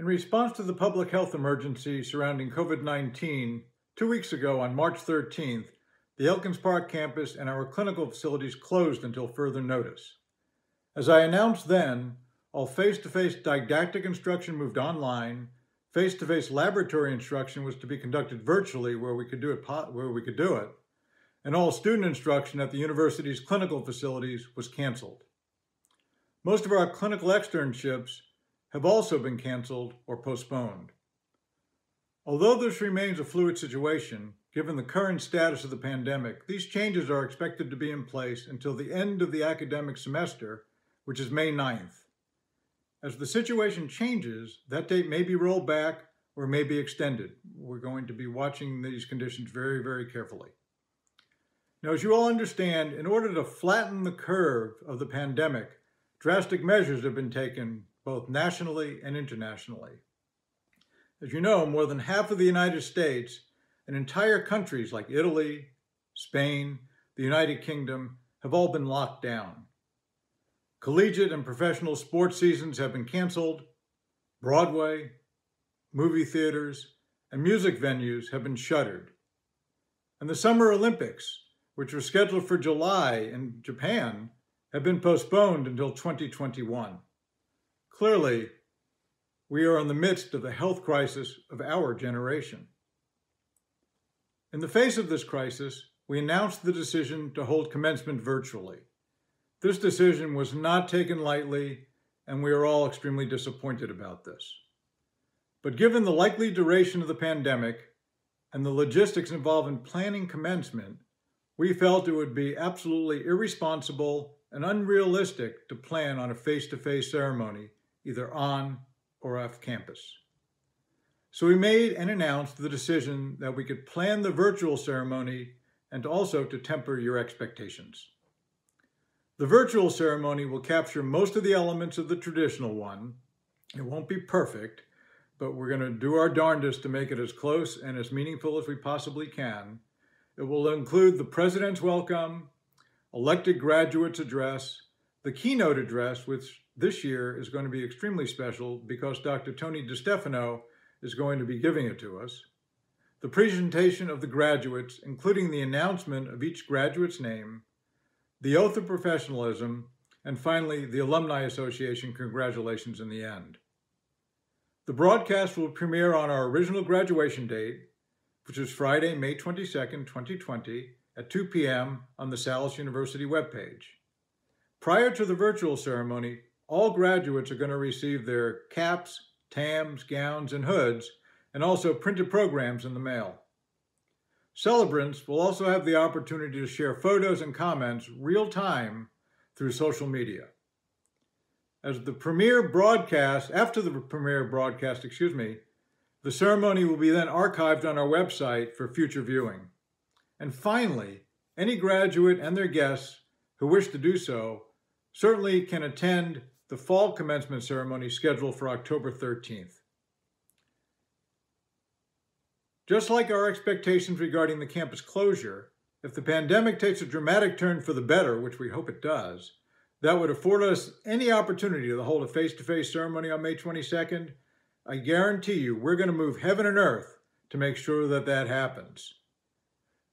In response to the public health emergency surrounding COVID-19, two weeks ago on March 13th, the Elkins Park campus and our clinical facilities closed until further notice. As I announced then, all face-to-face didactic instruction moved online, face-to-face -face laboratory instruction was to be conducted virtually where we could do it, where we could do it, and all student instruction at the university's clinical facilities was canceled. Most of our clinical externships have also been canceled or postponed. Although this remains a fluid situation, given the current status of the pandemic, these changes are expected to be in place until the end of the academic semester, which is May 9th. As the situation changes, that date may be rolled back or may be extended. We're going to be watching these conditions very, very carefully. Now, as you all understand, in order to flatten the curve of the pandemic, drastic measures have been taken both nationally and internationally. As you know, more than half of the United States and entire countries like Italy, Spain, the United Kingdom have all been locked down. Collegiate and professional sports seasons have been canceled. Broadway, movie theaters, and music venues have been shuttered. And the Summer Olympics, which were scheduled for July in Japan, have been postponed until 2021. Clearly, we are in the midst of the health crisis of our generation. In the face of this crisis, we announced the decision to hold commencement virtually. This decision was not taken lightly, and we are all extremely disappointed about this. But given the likely duration of the pandemic and the logistics involved in planning commencement, we felt it would be absolutely irresponsible and unrealistic to plan on a face-to-face -face ceremony either on or off campus. So we made and announced the decision that we could plan the virtual ceremony and also to temper your expectations. The virtual ceremony will capture most of the elements of the traditional one. It won't be perfect, but we're going to do our darndest to make it as close and as meaningful as we possibly can. It will include the President's welcome, elected graduates address, the keynote address, which this year is going to be extremely special because Dr. Tony DeStefano is going to be giving it to us. The presentation of the graduates, including the announcement of each graduate's name, the oath of professionalism, and finally, the Alumni Association congratulations in the end. The broadcast will premiere on our original graduation date, which is Friday, May 22nd, 2020, at 2 p.m. on the Salus University webpage. Prior to the virtual ceremony, all graduates are going to receive their caps, tams, gowns, and hoods, and also printed programs in the mail. Celebrants will also have the opportunity to share photos and comments real time through social media. As the premiere broadcast, after the premiere broadcast, excuse me, the ceremony will be then archived on our website for future viewing. And finally, any graduate and their guests who wish to do so certainly can attend the fall commencement ceremony scheduled for October 13th. Just like our expectations regarding the campus closure, if the pandemic takes a dramatic turn for the better, which we hope it does, that would afford us any opportunity to hold a face-to-face -face ceremony on May 22nd, I guarantee you we're going to move heaven and earth to make sure that that happens.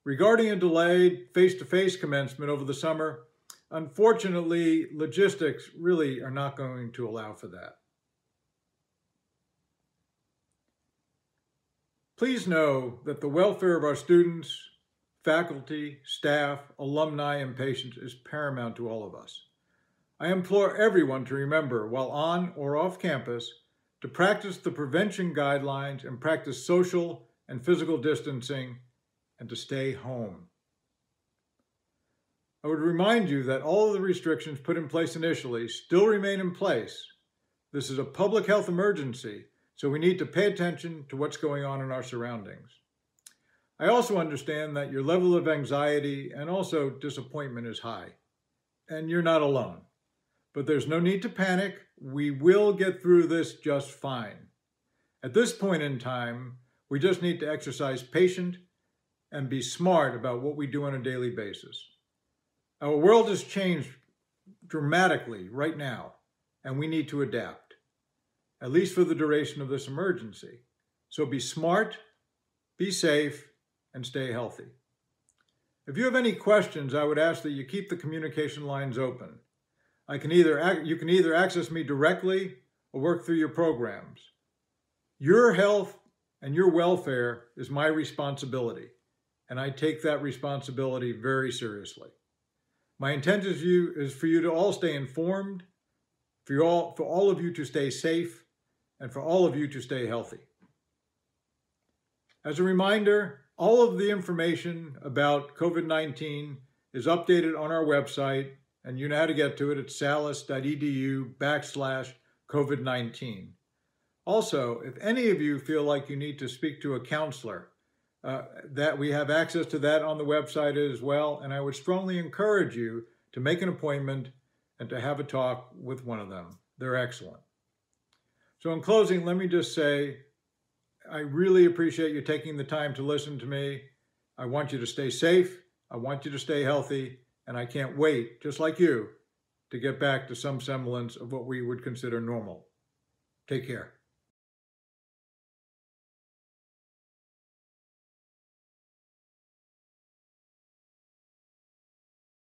Regarding a delayed face-to-face -face commencement over the summer, Unfortunately, logistics really are not going to allow for that. Please know that the welfare of our students, faculty, staff, alumni, and patients is paramount to all of us. I implore everyone to remember, while on or off campus, to practice the prevention guidelines and practice social and physical distancing and to stay home. I would remind you that all of the restrictions put in place initially still remain in place. This is a public health emergency, so we need to pay attention to what's going on in our surroundings. I also understand that your level of anxiety and also disappointment is high, and you're not alone. But there's no need to panic. We will get through this just fine. At this point in time, we just need to exercise patience and be smart about what we do on a daily basis. Our world has changed dramatically right now, and we need to adapt. at least for the duration of this emergency. So be smart, be safe, and stay healthy. If you have any questions, I would ask that you keep the communication lines open. I can either, you can either access me directly or work through your programs. Your health and your welfare is my responsibility, and I take that responsibility very seriously. My intent is, you, is for you to all stay informed, for, you all, for all of you to stay safe, and for all of you to stay healthy. As a reminder, all of the information about COVID-19 is updated on our website, and you know how to get to it. It's salus.edu backslash COVID-19. Also, if any of you feel like you need to speak to a counselor, uh, that we have access to that on the website as well, and I would strongly encourage you to make an appointment and to have a talk with one of them. They're excellent. So in closing, let me just say I really appreciate you taking the time to listen to me. I want you to stay safe. I want you to stay healthy. And I can't wait, just like you, to get back to some semblance of what we would consider normal. Take care.